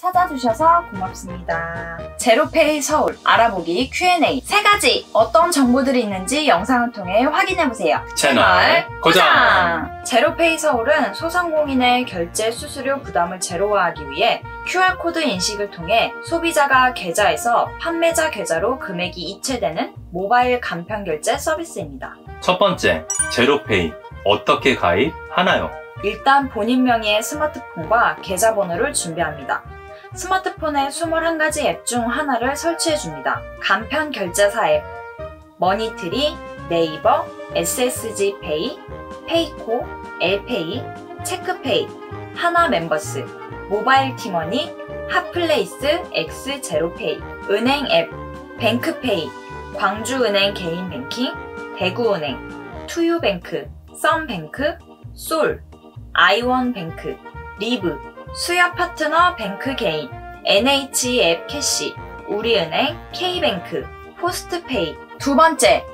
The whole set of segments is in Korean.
찾아주셔서 고맙습니다. 제로페이 서울 알아보기 Q&A 세 가지 어떤 정보들이 있는지 영상을 통해 확인해보세요. 채널 고정! 제로페이 서울은 소상공인의 결제 수수료 부담을 제로화하기 위해 QR코드 인식을 통해 소비자가 계좌에서 판매자 계좌로 금액이 이체되는 모바일 간편 결제 서비스입니다. 첫 번째, 제로페이. 어떻게 가입하나요? 일단 본인 명의의 스마트폰과 계좌번호를 준비합니다. 스마트폰에 21가지 앱 중 하나를 설치해줍니다. 간편 결제사 앱, 머니트리, 네이버, SSG페이, 페이코, 엘페이, 체크페이, 하나 멤버스, 모바일 티머니, 핫플레이스, 엑스 제로페이, 은행 앱, 뱅크페이, 광주은행 개인 뱅킹, 대구은행, 투유뱅크, 썸뱅크, 솔, 아이원뱅크, 리브, 수협 파트너 뱅크 개인, NH 앱 캐시, 우리은행, K뱅크, 포스트페이. 두 번째,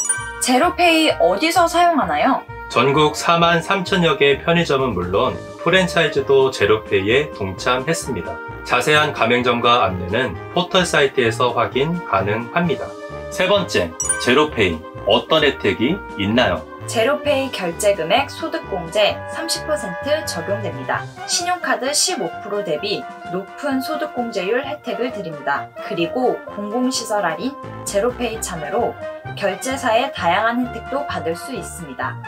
제로페이 어디서 사용하나요? 전국 4만 3천여 개 편의점은 물론 프랜차이즈도 제로페이에 동참했습니다. 자세한 가맹점과 안내는 포털 사이트에서 확인 가능합니다. 세 번째, 제로페이 어떤 혜택이 있나요? 제로페이 결제 금액 소득공제 30% 적용됩니다. 신용카드 15% 대비 높은 소득공제율 혜택을 드립니다. 그리고 공공시설 할인, 제로페이 참여로 결제사의 다양한 혜택도 받을 수 있습니다.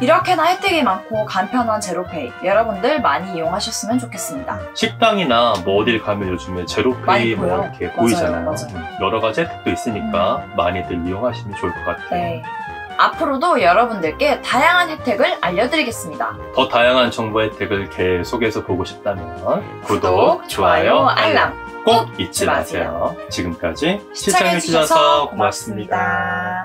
이렇게나 혜택이 많고 간편한 제로페이 여러분들 많이 이용하셨으면 좋겠습니다. 식당이나 뭐 어딜 가면 요즘에 제로페이 뭐 보여. 이렇게 맞아요, 보이잖아요. 맞아요. 음, 여러 가지 혜택도 있으니까 많이들 이용하시면 좋을 것 같아요. 네. 앞으로도 여러분들께 다양한 혜택을 알려드리겠습니다. 더 다양한 정보 혜택을 계속해서 보고 싶다면 구독, 좋아요, 알람 꼭 잊지 마세요. 지금까지 시청해주셔서. 고맙습니다.